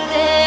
like this